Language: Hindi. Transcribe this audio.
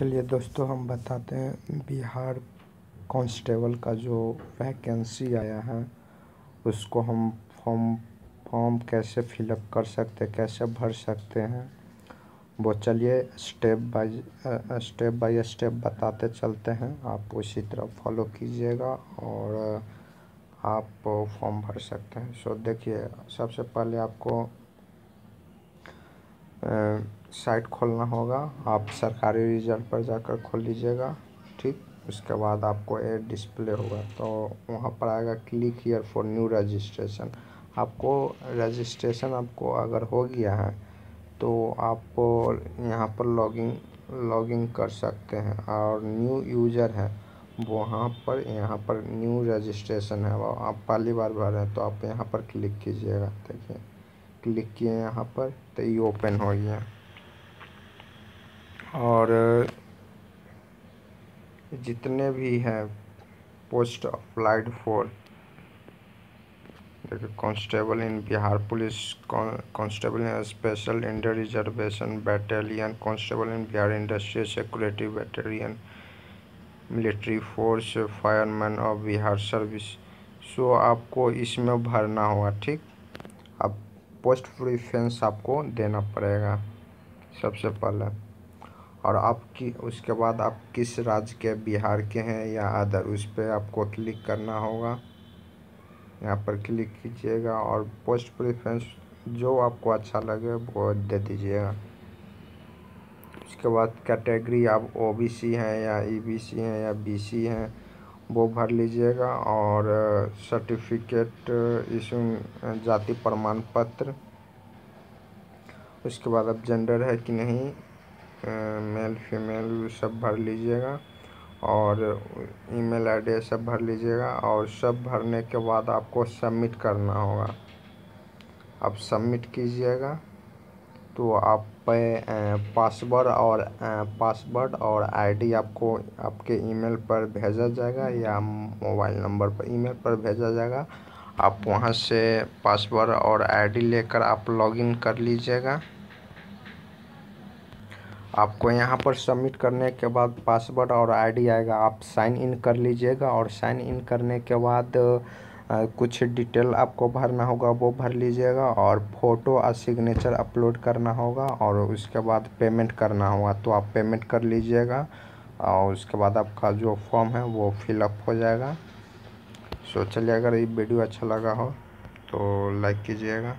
चलिए दोस्तों, हम बताते हैं बिहार कांस्टेबल का जो वैकेंसी आया है, उसको हम फॉर्म फॉर्म कैसे फिलअप कर सकते हैं, कैसे भर सकते हैं, वो चलिए step by step by step बताते चलते हैं। आप उसी तरह फॉलो कीजिएगा और आप फॉर्म भर सकते हैं। सो देखिए, सबसे पहले आपको साइट खोलना होगा। आप सरकारी रिज़ल्ट पर जाकर खोल लीजिएगा, ठीक? उसके बाद आपको एड डिस्प्ले होगा तो वहाँ पर आएगा click here for new registration. आपको रजिस्ट्रेशन आपको अगर हो गया है तो आप यहाँ पर लॉगिंग लॉगिंग कर सकते हैं। और न्यू यूज़र है, वहाँ पर, यहाँ पर न्यू रजिस्ट्रेशन है। आप पहली बार भर रहे हैं तो आप यहाँ पर क्लिक कीजिएगा, देखिए। क्लिक किए यहाँ पर तो ये ओपन हो गया। और, जितने भी हैं पोस्ट अप्लाइड फॉर देखिए constable in Bihar police constable in special India reservation battalion constable in Bihar industrial security battalion military force fireman of Bihar service so आपको इसमें भरना होगा, ठीक? अब पोस्ट प्रीफेंस आपको देना पड़ेगा सबसे पहले। और आपकी, उसके बाद आप किस राज्य के, बिहार के हैं या अदर उस पर आपको क्लिक करना होगा। यहाँ पर क्लिक कीजिएगा और पोस्ट प्रीफरेंस जो आपको अच्छा लगे वो दे दीजिएगा। उसके बाद कैटेगरी आप ओबीसी हैं या ईबीसी e हैं या बीसी हैं वो भर लीजिएगा और सर्टिफिकेट इशू जाति प्रमाण पत्र उसके बाद अब जेंडर है कि नहीं मेल फीमेल सब भर लीजिएगा और ईमेल आईडी सब भर लीजिएगा और सब भरने के बाद आपको सबमिट करना होगा। अब सबमिट कीजिएगा। तो आप पासवर्ड और पासवर्ड और आईडी आपको, आपके ईमेल पर भेजा जाएगा या मोबाइल नंबर पर ईमेल पर भेजा जाएगा। आप वहाँ से पासवर्ड और आईडी लेकर आप लॉगिन कर लीजिएगा। आपको यहाँ पर सबमिट करने के बाद पासवर्ड और आईडी आएगा। आप साइन इन कर लीजिएगा और साइन इन करने के बाद कुछ डिटेल आपको भरना होगा, वो भर लीजिएगा और फ़ोटो और सिग्नेचर अपलोड करना होगा और उसके बाद पेमेंट करना होगा तो आप पेमेंट कर लीजिएगा और उसके बाद आपका जो फॉर्म है वो फिलअप हो जाएगा। सो, चलिए, अगर ये वीडियो अच्छा लगा हो तो लाइक कीजिएगा।